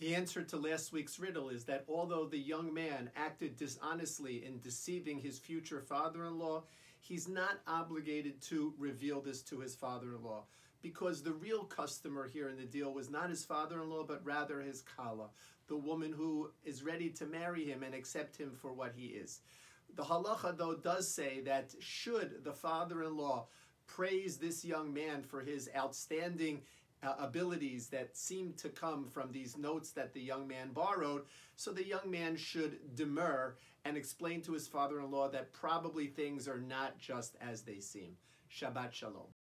The answer to last week's riddle is that although the young man acted dishonestly in deceiving his future father in law, he's not obligated to reveal this to his father in law because the real customer here in the deal was not his father in law, but rather his kala, the woman who is ready to marry him and accept him for what he is. The halacha, though, does say that should the father in law praise this young man for his outstanding uh, abilities that seem to come from these notes that the young man borrowed. So the young man should demur and explain to his father in law that probably things are not just as they seem. Shabbat Shalom.